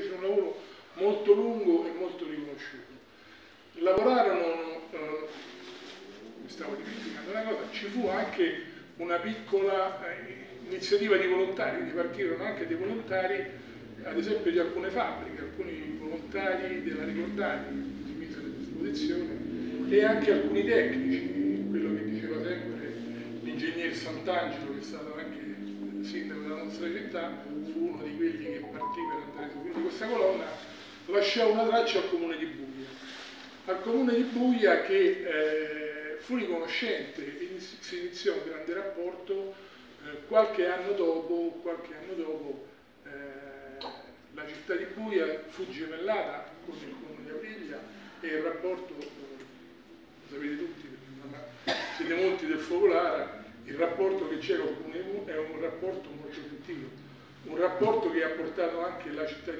fece un lavoro molto lungo e molto riconosciuto. Lavorarono, eh, mi stavo dimenticando una cosa, ci fu anche una piccola eh, iniziativa di volontari, ripartirono anche dei volontari, ad esempio di alcune fabbriche, alcuni volontari della Ricordati si misero a disposizione e anche alcuni tecnici, quello che diceva sempre l'ingegner Sant'Angelo che è stato anche sindaco della nostra città, fu uno di quelli che partì per andare su. Quindi questa colonna lasciò una traccia al comune di Buia, al comune di Buia che eh, fu riconoscente si iniziò un grande rapporto eh, qualche anno dopo, qualche anno dopo eh, la città di Buia fu gemellata con il comune di Aprilia e il rapporto sapete tutti, siete molti del Focolare, il rapporto che c'è con il Comune è un rapporto molto gentile, un rapporto che ha portato anche la città di